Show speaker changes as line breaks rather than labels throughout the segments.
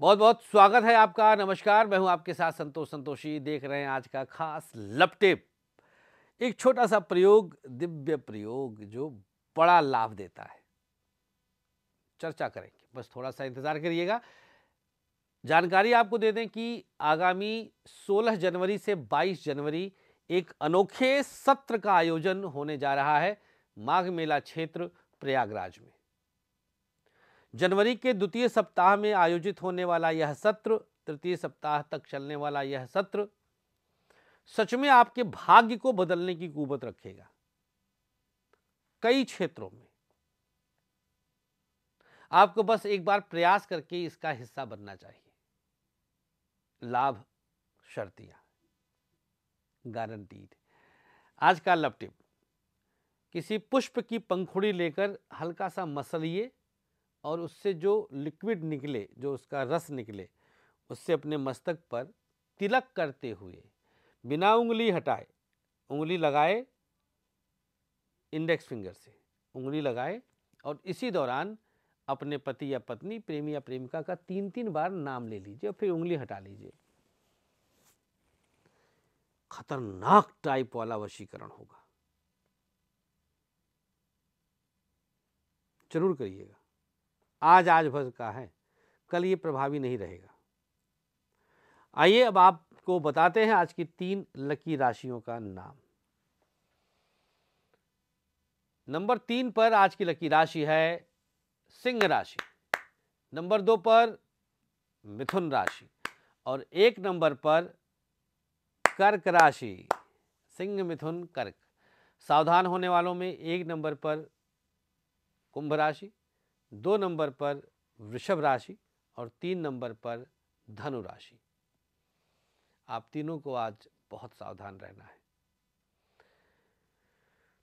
बहुत बहुत स्वागत है आपका। नमस्कार, मैं हूँ आपके साथ संतोष संतोषी। देख रहे हैं आज का खास लपटेप एक छोटा सा प्रयोग, दिव्य प्रयोग, जो बड़ा लाभ देता है। चर्चा करेंगे। बस थोड़ा सा इंतज़ार करिएगा। जानकारी आपको दे दें कि आगामी 16 जनवरी से 22 जनवरी एक अनोखे सत्र का आयोजन होने जा रहा है माघ मेला क्षेत्र प्रयागराज में। जनवरी के द्वितीय सप्ताह में आयोजित होने वाला यह सत्र, तृतीय सप्ताह तक चलने वाला यह सत्र, सच में आपके भाग्य को बदलने की कुवत रखेगा। कई क्षेत्रों में। आपको बस एक बार प्रयास करके इसका हिस्सा बनना चाहिए। लाभ, शर्तियाँ। गारंटीड आज का लपटिप किसी पुष्प की पंखुड़ी लेकर हल्का सा मसलिए और उससे जो लिक्विड निकले, जो उसका रस निकले, उससे अपने मस्तक पर तिलक करते हुए, बिना उंगली हटाए, उंगली लगाए इंडेक्स फिंगर से, उंगली लगाए और इसी दौरान अपने पति या पत्नी, प्रेमी या प्रेमिका का तीन तीन बार नाम ले लीजिए और फिर उंगली हटा लीजिए। खतरनाक टाइप वाला वशीकरण होगा। ज़रूर करिएगा। आज आज भर का है, कल ये प्रभावी नहीं रहेगा। आइए अब आपको बताते हैं आज की तीन लकी राशियों का नाम। नंबर तीन पर आज की लकी राशि है सिंह राशि। नंबर दो पर मिथुन राशि और एक नंबर पर कर्क राशि, सिंह मिथुन कर्क। सावधान होने वालों में एक नंबर पर कुंभ राशि दो नंबर पर वृषभ राशि और तीन नंबर पर धनु राशि। आप तीनों को आज बहुत सावधान रहना है।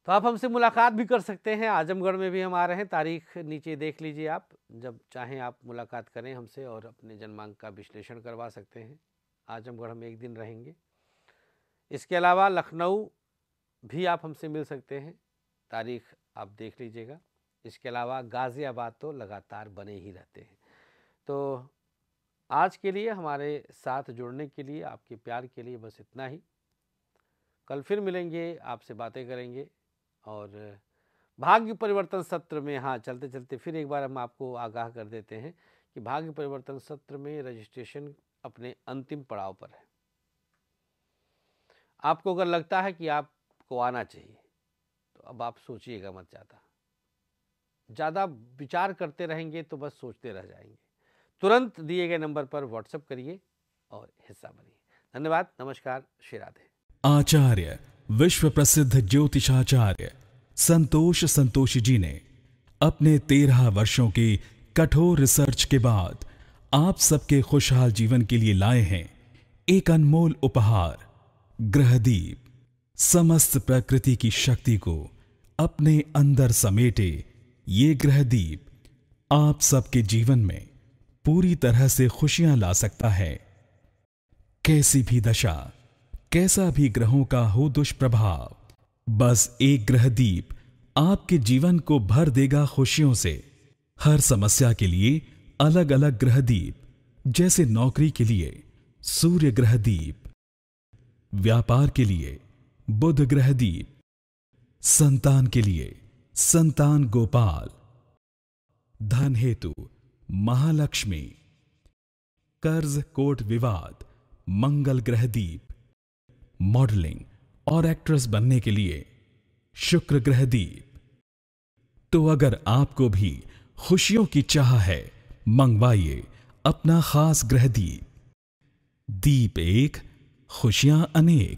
तो आप हमसे मुलाकात भी कर सकते हैं। आजमगढ़ में भी हम आ रहे हैं। तारीख नीचे देख लीजिए आप। जब चाहें आप मुलाकात करें हमसे और अपने जन्मांक का विश्लेषण करवा सकते हैं। आजमगढ़ हम एक दिन रहेंगे। इसके अलावा लखनऊ भी आप हमसे मिल सकते हैं। तारीख आप देख लीजिएगा। इसके अलावा गाज़ियाबाद तो लगातार बने ही रहते हैं। तो आज के लिए, हमारे साथ जुड़ने के लिए, आपके प्यार के लिए बस इतना ही। कल फिर मिलेंगे, आपसे बातें करेंगे और भाग्य परिवर्तन सत्र में हाँ चलते चलते फिर एक बार हम आपको आगाह कर देते हैं कि भाग्य परिवर्तन सत्र में रजिस्ट्रेशन अपने अंतिम पड़ाव पर है। आपको अगर लगता है कि आपको आना चाहिए तो अब आप सोचिएगा मत ज़्यादा। ज़्यादा विचार करते रहेंगे तो बस सोचते रह जाएँगे। तुरंत दिए गए नंबर पर व्हाट्सएप करिए और हिस्सा बनिए। धन्यवाद, नमस्कार, श्री राधे।
आचार्य विश्व प्रसिद्ध ज्योतिषाचार्य, संतोष संतोषी जी ने अपने तेरह वर्षों के कठोर रिसर्च के बाद आप सबके खुशहाल जीवन के लिए लाए हैं एक अनमोल उपहार, ग्रहदीप। समस्त प्रकृति की शक्ति को अपने अंदर समेटे ये ग्रहदीप आप सबके जीवन में पूरी तरह से खुशियाँ ला सकता है। कैसी भी दशा, कैसा भी ग्रहों का हो दुष्प्रभाव, बस एक ग्रहदीप आपके जीवन को भर देगा खुशियों से। हर समस्या के लिए अलग अलग ग्रहदीप जैसे नौकरी के लिए सूर्य ग्रहदीप व्यापार के लिए बुध ग्रहदीप संतान के लिए संतान गोपाल। धन हेतु, महालक्ष्मी। कर्ज कोट विवाद, मंगल ग्रह दीप। मॉडलिंग, और एक्ट्रेस बनने के लिए शुक्र ग्रह दीप। तो अगर आपको भी खुशियों की चाह है, मंगवाइए अपना खास ग्रह दीप। दीप एक, खुशियाँ अनेक।